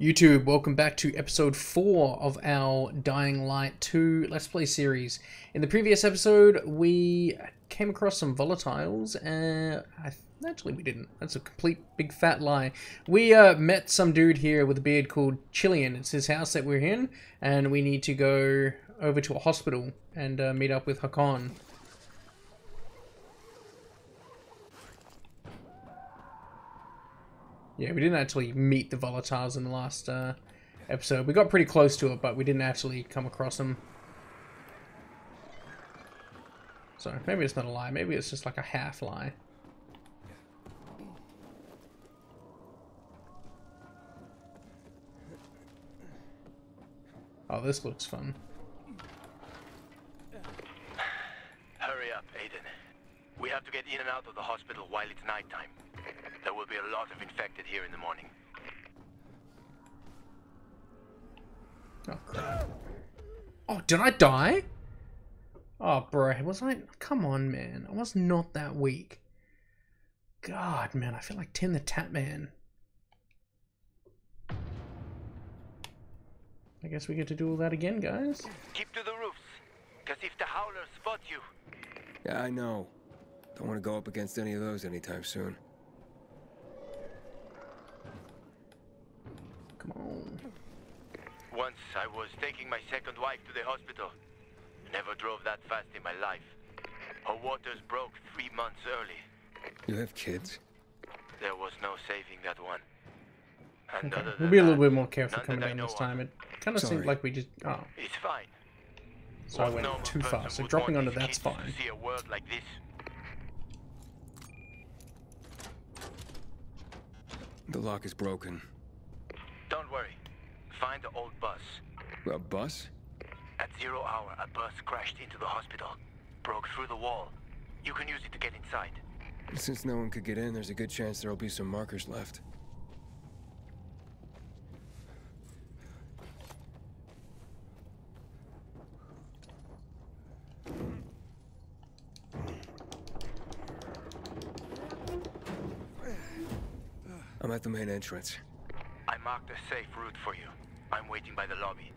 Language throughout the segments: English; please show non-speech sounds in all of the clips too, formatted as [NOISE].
YouTube, welcome back to episode 4 of our Dying Light 2 Let's Play series. In the previous episode, we came across some volatiles, and I, actually we didn't. That's a complete big fat lie. We uh, met some dude here with a beard called Chillian. It's his house that we're in, and we need to go over to a hospital and uh, meet up with Hakon. Yeah, we didn't actually meet the volatiles in the last uh, episode. We got pretty close to it, but we didn't actually come across them. So maybe it's not a lie. Maybe it's just like a half lie. Oh, this looks fun. Hurry up, Aiden. We have to get in and out of the hospital while it's nighttime. There will be a lot of infected here in the morning. Oh, crap. Oh, did I die? Oh, bro, was I? Come on, man. I was not that weak. God, man, I feel like Tim the Tap Man. I guess we get to do all that again, guys. Keep to the roofs, because if the howlers spot you... Yeah, I know. Don't want to go up against any of those anytime soon. Come on. Once I was taking my second wife to the hospital. Never drove that fast in my life. Her waters broke three months early. You have kids? There was no saving that one. And Okay. We'll than be a little bit more careful coming that down know this time. It kind of seemed like we just... Oh, It's fine. so I went too person fast. So dropping onto his that's fine. See a world like this. The lock is broken. Find the old bus. A bus? At zero hour, a bus crashed into the hospital. Broke through the wall. You can use it to get inside. Since no one could get in, there's a good chance there'll be some markers left. I'm at the main entrance. I marked a safe route for you. I'm waiting by the lobby.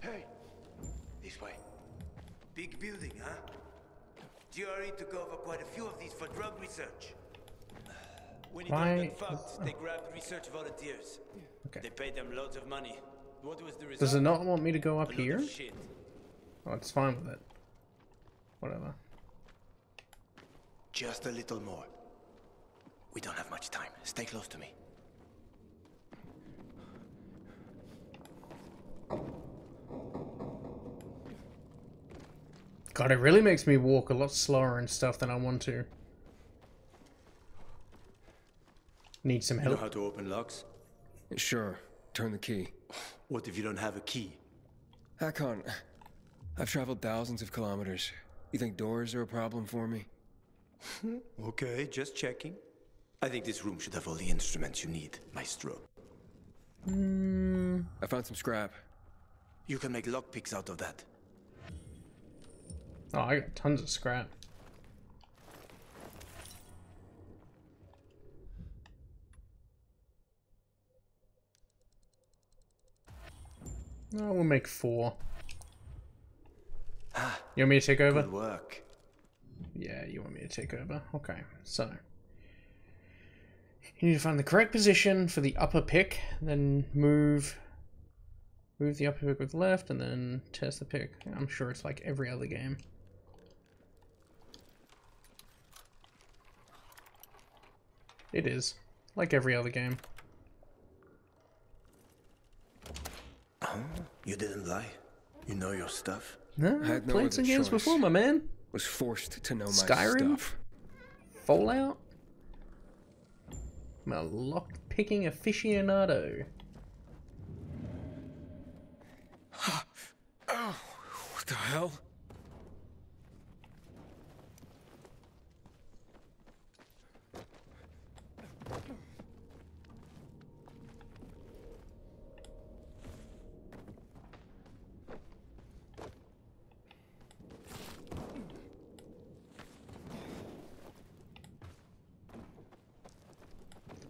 Hey, this way. Big building, huh? GRE took over quite a few of these for drug research. When it Why- all got fucked, they grabbed research volunteers. Okay. They paid them loads of money. What was the result? Does it not want me to go up lot here? of shit. Oh, it's fine with it. Whatever. Just a little more. We don't have much time. Stay close to me. God, it really makes me walk a lot slower and stuff than I want to. Need some You know help. how to open locks? Sure, turn the key. What if you don't have a key? Hakon, I've traveled thousands of kilometers. You think doors are a problem for me? [LAUGHS] Okay, just checking. I think this room should have all the instruments you need, Maestro. I found some scrap. You can make lockpicks out of that. Oh, I got tons of scrap. No, we'll make four. Ah, you want me to take over? Good work. Yeah, you want me to take over. Okay, so. You need to find the correct position for the upper pick, then move move the upper pick with the left, and then test the pick. I'm sure it's like every other game. It is. Like every other game. Oh, you didn't lie. You know your stuff. No, I had no played some games choice. before, my man. Was forced to know my Skyrim? stuff. Fallout? I'm a lock picking aficionado. [SIGHS] Oh, what the hell?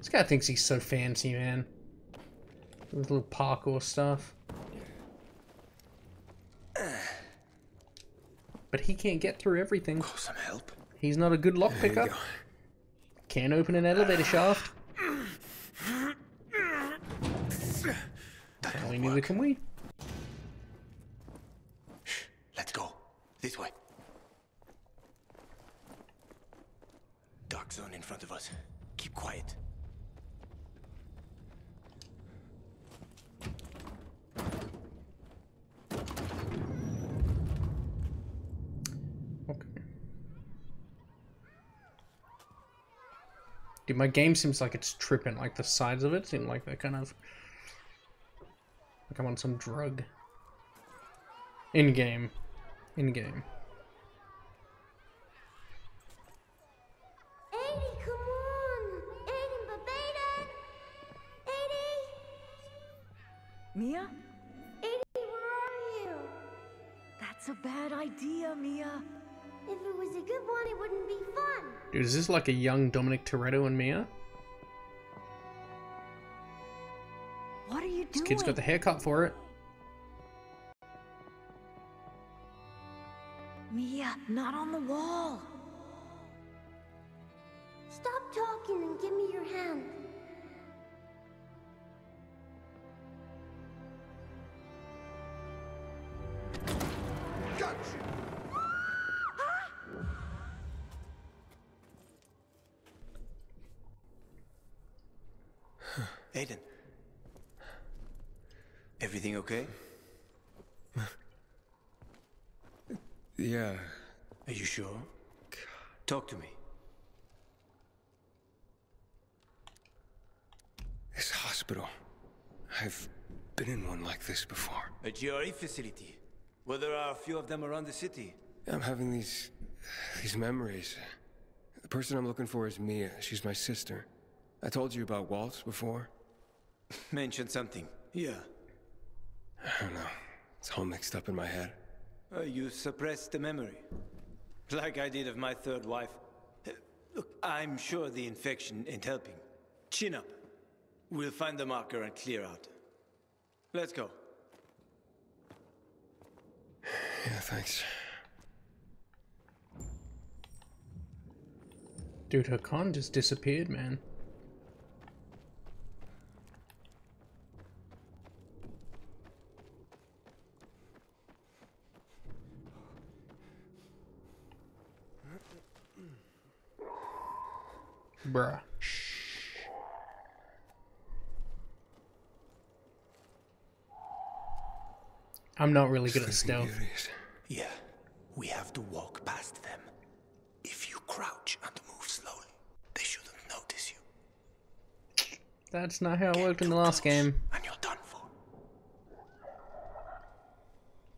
This guy thinks he's so fancy, man. With little parkour stuff. But he can't get through everything. Oh, some help. He's not a good lock picker. Can't open an elevator shaft. Well, neither can we. Let's go. This way. Dark zone in front of us. Keep quiet. Okay. Dude, my game seems like it's tripping. Like the sides of it seem like they're kind of like I'm on some drug. In game. In game, Dude, is this like a young Dominic Toretto and Mia? What are you This doing? kid's got the haircut for it. Mia, not on the wall. Aiden. Everything okay? [LAUGHS] Yeah. Are you sure? Talk to me. This hospital. I've been in one like this before. A GRE facility. Well, there are a few of them around the city. I'm having these. these memories. The person I'm looking for is Mia. She's my sister. I told you about Waltz before. Mention something. Yeah. I don't know. It's all mixed up in my head. Uh, you suppressed the memory. Like I did of my third wife. Uh, Look, I'm sure the infection ain't helping. Chin up. We'll find the marker and clear out. Let's go. [SIGHS] Yeah, thanks. Dude, Hakon just disappeared, man. Bruh. I'm not really good at stealth. Yeah, we have to walk past them. If you crouch and move slowly, they shouldn't notice you. That's not how it worked in the last close, game. And you're done for.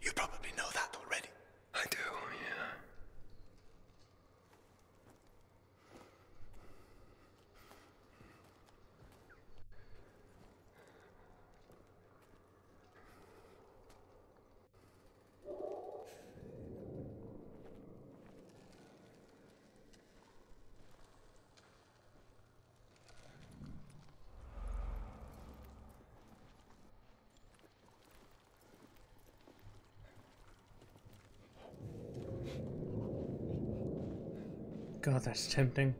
You probably know that already. I do, yeah. God, that's tempting.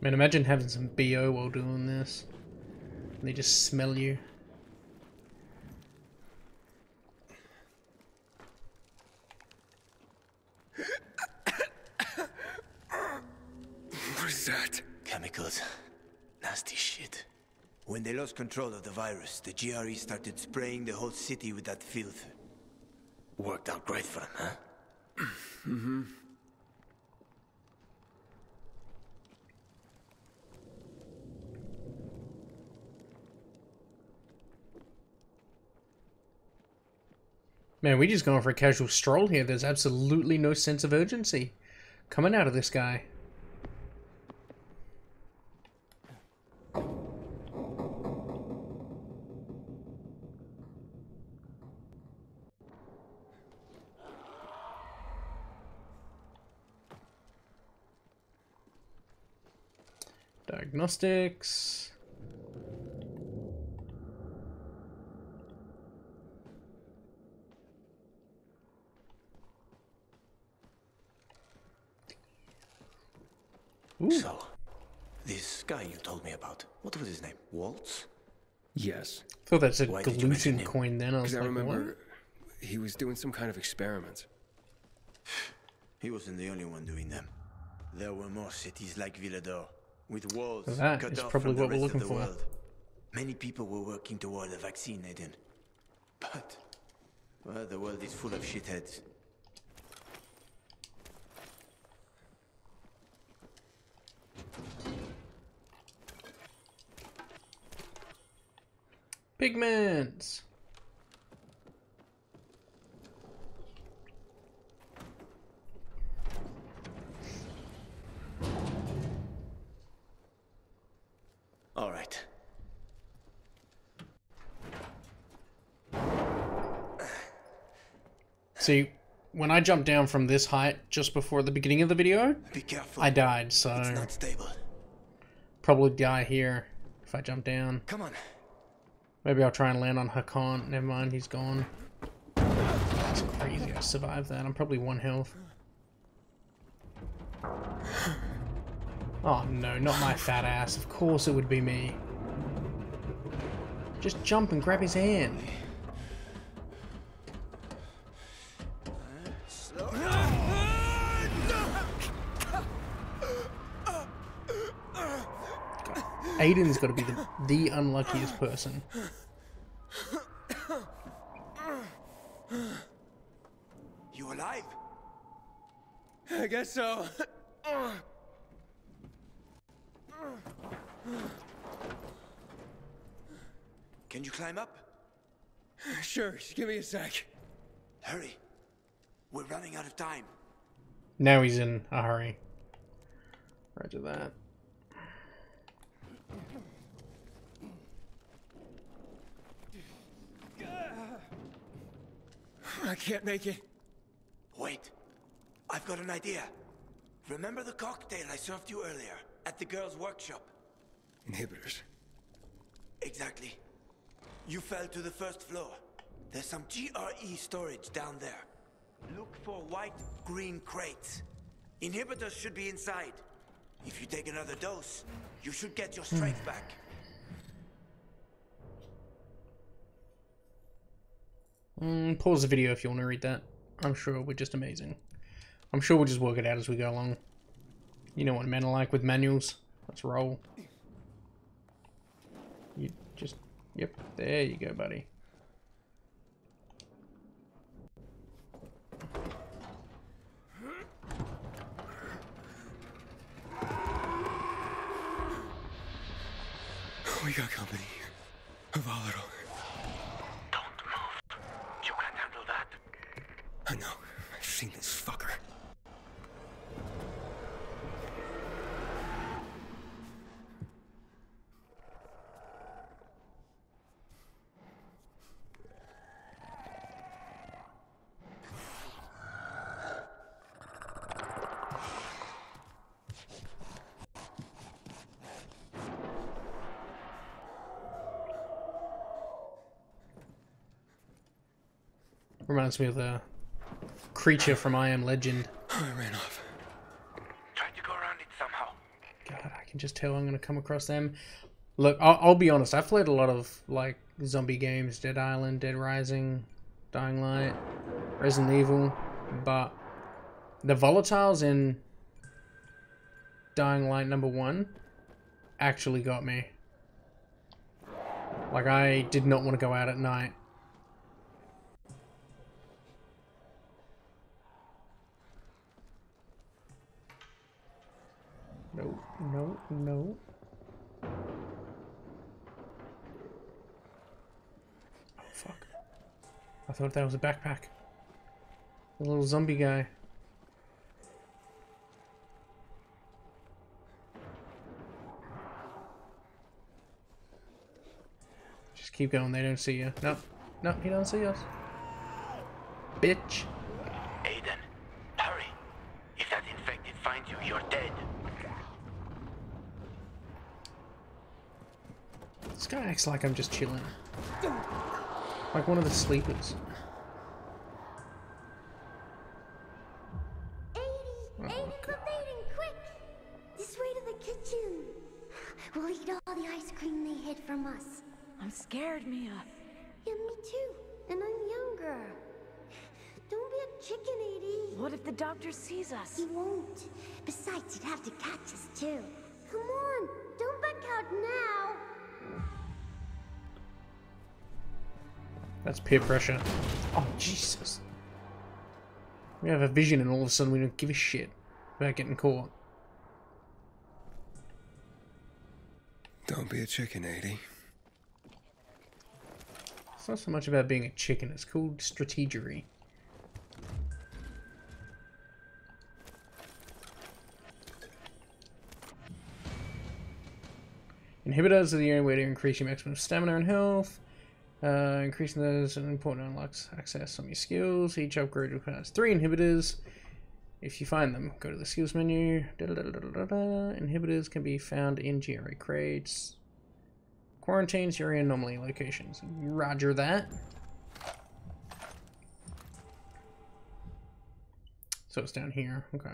Man, imagine having some BO while doing this. They just smell you. What is that? Chemicals. Nasty shit. When they lost control of the virus, the GRE started spraying the whole city with that filth. Worked out great for them, huh? mm-hmm. Man, we're just going for a casual stroll here. There's absolutely no sense of urgency coming out of this guy. Diagnostics. Ooh, So, this guy you told me about, what was his name? Waltz? Yes. I thought that said Why did you mention gluten coin then. I was Because I remember what? he was doing some kind of experiment. [SIGHS] He wasn't the only one doing them. There were more cities like Villedor, with walls That cut is off probably from the what we're rest looking of the for. world. Many people were working toward a vaccine, Aiden. But, well, the world is full of shitheads. Pigments. See, when I jumped down from this height just before the beginning of the video, Be careful. I died, It's so not stable. probably die here if I jump down. Come on. Maybe I'll try and land on Hakon. Never mind, he's gone. That's crazy. I survived that. I'm probably one health. Oh no, not my fat ass. Of course it would be me. Just jump and grab his hand. Aiden's got to be the, the unluckiest person. You alive? I guess so. Can you climb up? Sure, just give me a sec. Hurry. We're running out of time. Now he's in a hurry. Roger that. I can't make it. Wait. I've got an idea. Remember the cocktail I served you earlier at the girls' workshop? Inhibitors. Exactly. You fell to the first floor. There's some GRE storage down there. Look for white green crates. Inhibitors should be inside. If you take another dose, you should get your strength back. Mm, pause the video if you want to read that. I'm sure we're just amazing. I'm sure we'll just work it out as we go along. You know what men are like with manuals. Let's roll. You just, yep, there you go, buddy. We got company. Volatile. Don't move. You can't handle that. I know. I've seen this fucker. Reminds me of the creature from I Am Legend. Oh, I ran off. Try to go around it somehow. God, I can just tell I'm gonna come across them. Look, I'll, I'll be honest. I've played a lot of like zombie games: Dead Island, Dead Rising, Dying Light, Resident Evil, but the volatiles in Dying Light number one actually got me. Like I did not want to go out at night. No, no. Oh, fuck. I thought that was a backpack. A little zombie guy. Just keep going, they don't see you. No, no, he don't see us. Bitch. Aiden, hurry. If that infected finds you, you're dead. This guy acts like I'm just chilling. Like one of the sleepers. That's peer pressure. Oh, Jesus. We have a vision and all of a sudden we don't give a shit about getting caught. Don't be a chicken, 80. It's not so much about being a chicken, it's called strategery. Inhibitors are the only way to increase your maximum stamina and health. Uh, increasing those is an important unlocks access on your skills. Each upgrade requires three inhibitors. If you find them, go to the skills menu. Da-da-da-da-da-da. Inhibitors can be found in GRE crates. Quarantines, area anomaly locations. Roger that. So it's down here. Okay.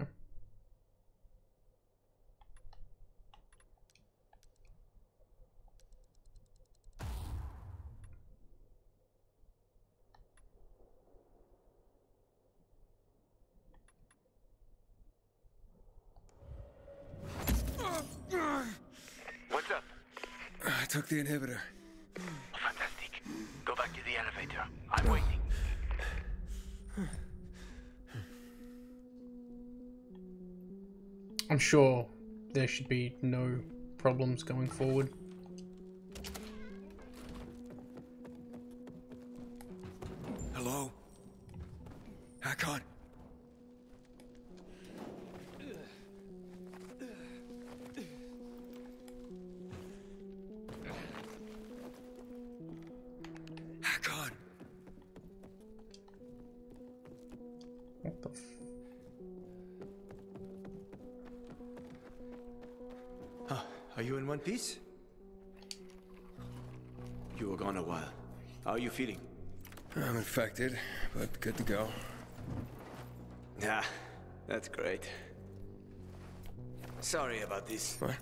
What's up? I took the inhibitor. Fantastic. Go back to the elevator. I'm waiting. I'm sure there should be no problems going forward. Hakon! What the f- Huh, are you in one piece? You were gone a while. How are you feeling? I'm infected, but good to go. Yeah, that's great. Sorry about this. What?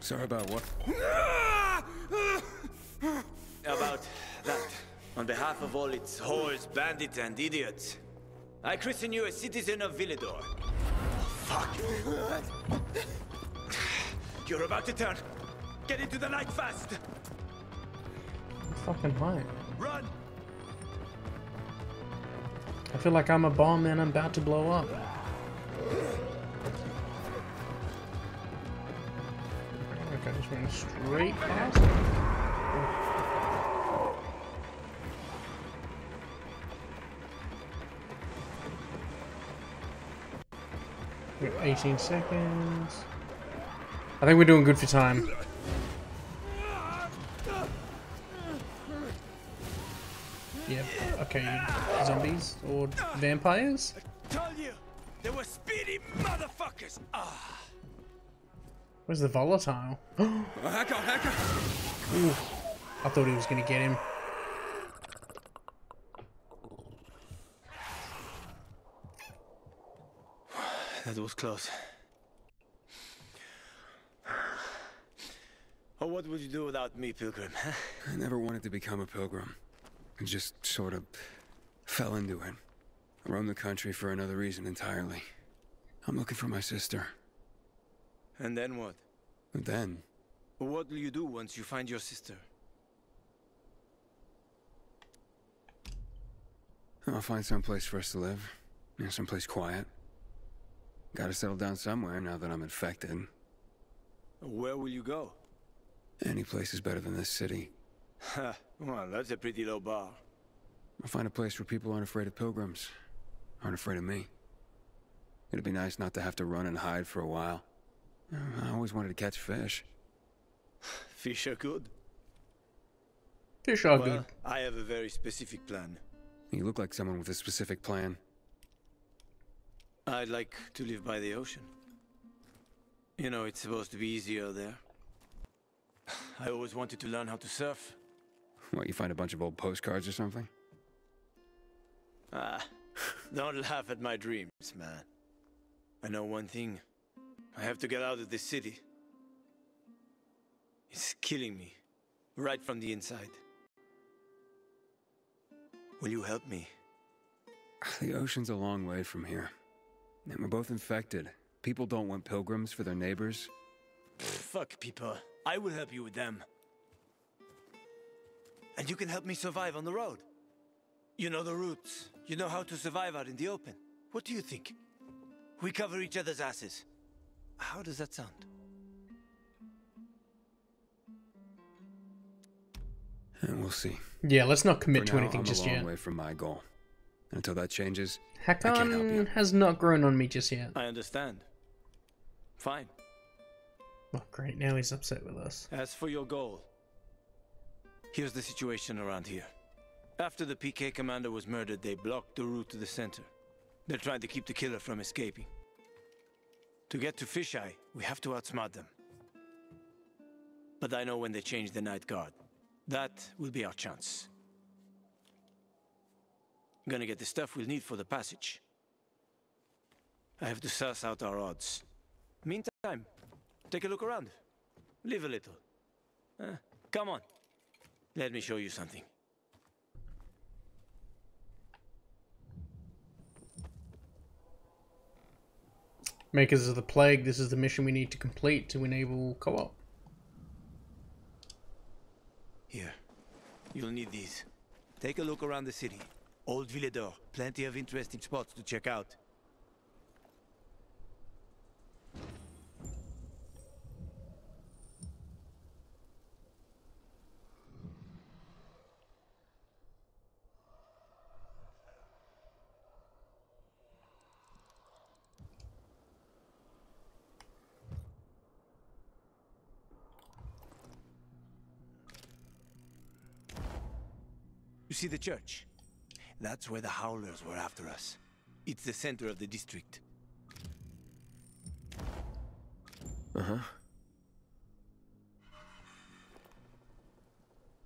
Sorry about what? About that. On behalf of all its whores, bandits, and idiots, I christen you a citizen of Villedor. Fuck. You're about to turn. Get into the light fast. fucking high. Run. I feel like I'm a bomb and I'm about to blow up. Okay, just went straight past. 18 seconds. I think we're doing good for time. Yep. Okay, zombies or vampires? I Told you, they were speedy motherfuckers. Ah. Where's the volatile? [GASPS] Oh, Hakon, Hakon! Ooh, I thought he was gonna get him. That was close. Oh, what would you do without me, Pilgrim? huh? I never wanted to become a pilgrim. I just sort of fell into it. I roamed the country for another reason entirely. I'm looking for my sister. And then what? And then, What will you do once you find your sister? I'll find some place for us to live. You know, someplace quiet. Gotta settle down somewhere now that I'm infected. Where will you go? Any place is better than this city. Ha, well, that's a pretty low bar. I'll find a place where people aren't afraid of pilgrims. Aren't afraid of me. It'd be nice not to have to run and hide for a while. I always wanted to catch fish. Fish are good. Fish are well, good. I have a very specific plan. You look like someone with a specific plan. I'd like to live by the ocean. You know, it's supposed to be easier there. I always wanted to learn how to surf. What, you find a bunch of old postcards or something? Ah, don't laugh at my dreams, man. I know one thing. I have to get out of this city. It's killing me, right from the inside. Will you help me? The ocean's a long way from here. And we're both infected. People don't want pilgrims for their neighbors. Fuck people. I will help you with them. And you can help me survive on the road. You know the routes. You know how to survive out in the open. What do you think? We cover each other's asses. How does that sound? And we'll see. Yeah, let's not commit For to now, anything I'm just a long yet. way from my goal. And until that changes, I can't help you. Hakon has not grown on me just yet. I understand. Fine. Oh, great. Now he's upset with us. As for your goal, here's the situation around here. After the PK commander was murdered, they blocked the route to the center. They're trying to keep the killer from escaping. To get to Fisheye, we have to outsmart them. But I know when they change the night guard. That will be our chance. Gonna get the stuff we'll need for the passage. I have to suss out our odds. Meantime, take a look around. Live a little. Uh, come on. Let me show you something. Markers of the Plague, this is the mission we need to complete to enable co-op. Here. You'll need these. Take a look around the city. Old Villedor. Plenty of interesting spots to check out. You see the church? That's where the Howlers were after us. It's the center of the district. Uh huh.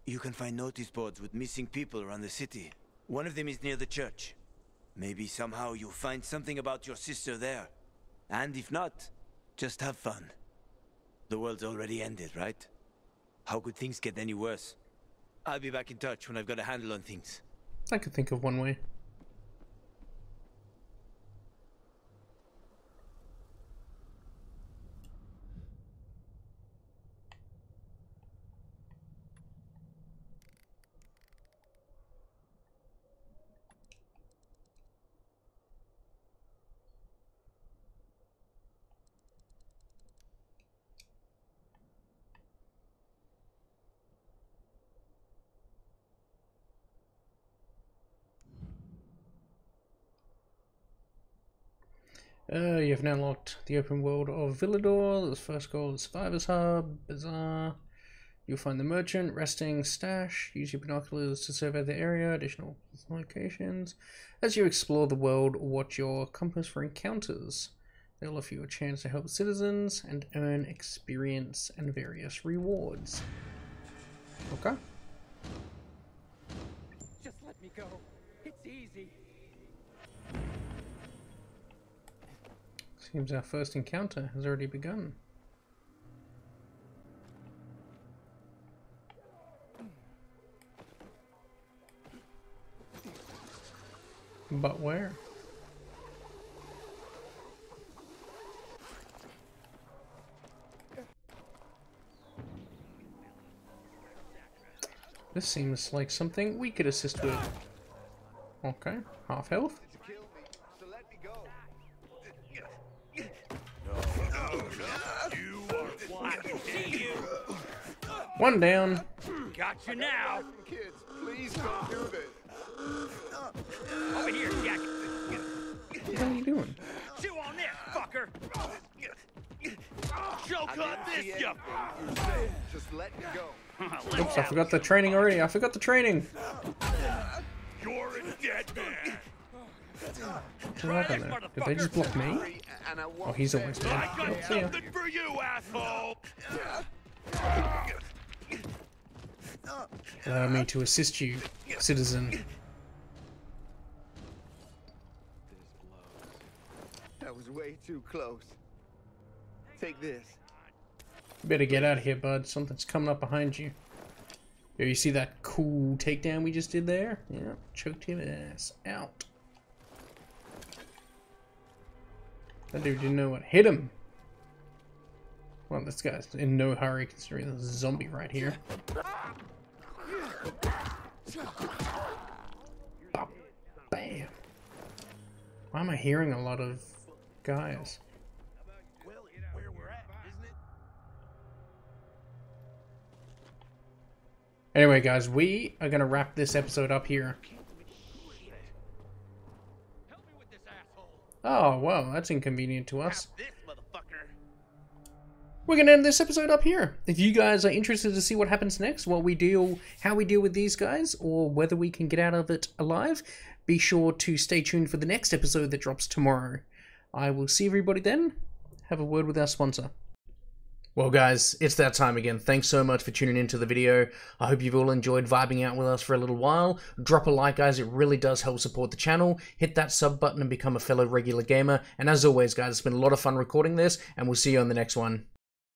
You can find notice boards with missing people around the city. One of them is near the church. Maybe somehow you'll find something about your sister there. And if not, just have fun. The world's already ended, right? How could things get any worse? I'll be back in touch when I've got a handle on things. I could think of one way. Uh, you have now unlocked the open world of Villedor. The first goal is Survivor's Hub. Bazaar. You'll find the merchant, resting, stash. Use your binoculars to survey the area. Additional locations. As you explore the world, watch your compass for encounters. They'll offer you a chance to help citizens and earn experience and various rewards. Okay. Just let me go. It's easy. Seems our first encounter has already begun. But where? This seems like something we could assist with. Okay, half health. One down. Got you now. Kids, please don't do this. Over here, Jack. What are you doing? Chew on this, fucker. Choke on this, you. Just let me go. Oops, I forgot the training already. I forgot the training. You're a dead man. What happened there? Did they just block me? Oh, he's stand almost dead. I got Yep, see ya. something for you, asshole. Allow me to assist you, citizen. That was way too close. Take this. You better get out of here, bud. Something's coming up behind you. Yo, you see that cool takedown we just did there? Yeah, choked him ass out. That dude didn't know what hit him. Well, this guy's in no hurry considering there's a zombie right here. Bop, Bam. Why am I hearing a lot of guys? Anyway, guys, we are going to wrap this episode up here. Oh, well, that's inconvenient to us. We're going to end this episode up here. If you guys are interested to see what happens next, what we deal, how we deal with these guys, or whether we can get out of it alive, be sure to stay tuned for the next episode that drops tomorrow. I will see everybody then. Have a word with our sponsor. Well, guys, it's that time again. Thanks so much for tuning into the video. I hope you've all enjoyed vibing out with us for a little while. Drop a like, guys. It really does help support the channel. Hit that sub button and become a fellow regular gamer. And as always, guys, it's been a lot of fun recording this, and we'll see you on the next one.